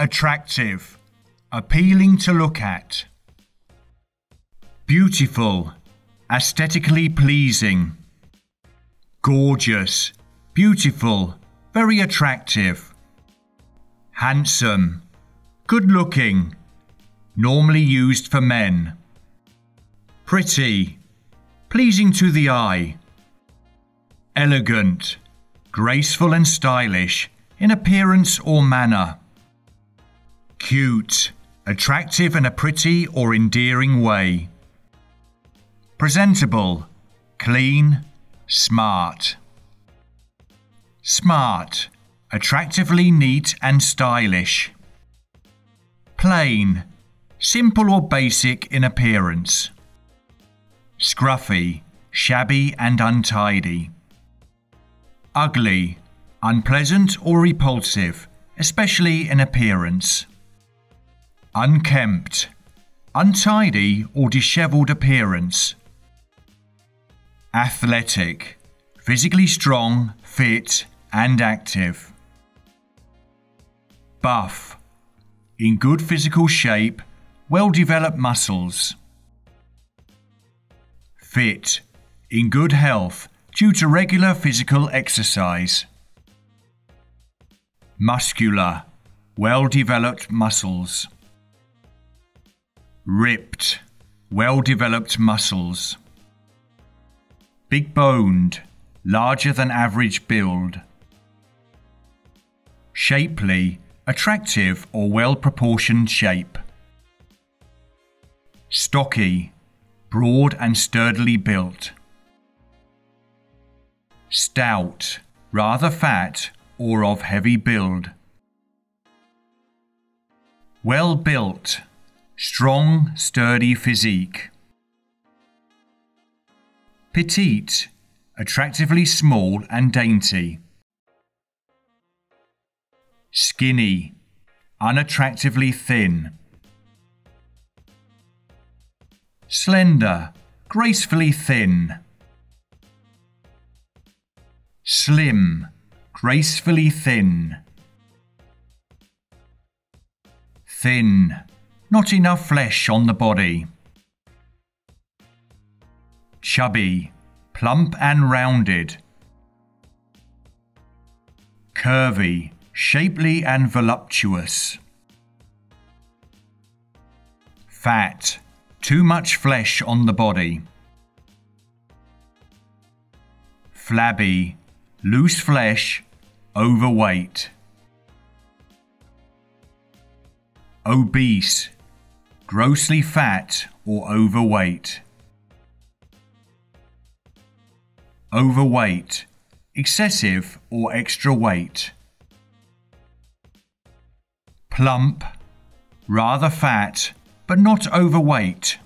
Attractive, appealing to look at. Beautiful, aesthetically pleasing. Gorgeous, beautiful, very attractive. Handsome, good looking, normally used for men. Pretty, pleasing to the eye. Elegant, graceful and stylish in appearance or manner. Cute, attractive in a pretty or endearing way. Presentable, clean, smart. Smart, attractively neat and stylish. Plain, simple or basic in appearance. Scruffy, shabby and untidy. Ugly, unpleasant or repulsive, especially in appearance. Unkempt, untidy or dishevelled appearance. Athletic, physically strong, fit and active. Buff, in good physical shape, well developed muscles. Fit, in good health due to regular physical exercise. Muscular, well developed muscles. Ripped, well developed muscles. Big boned, larger than average build. Shapely, attractive or well proportioned shape. Stocky, broad and sturdily built. Stout, rather fat or of heavy build. Well built, Strong, sturdy physique. Petite, attractively small and dainty. Skinny, unattractively thin. Slender, gracefully thin. Slim, gracefully thin. Thin, not enough flesh on the body. Chubby, plump and rounded. Curvy, shapely and voluptuous. Fat, too much flesh on the body. Flabby, loose flesh, overweight. Obese, grossly fat or overweight. Overweight, excessive or extra weight. Plump, rather fat but not overweight.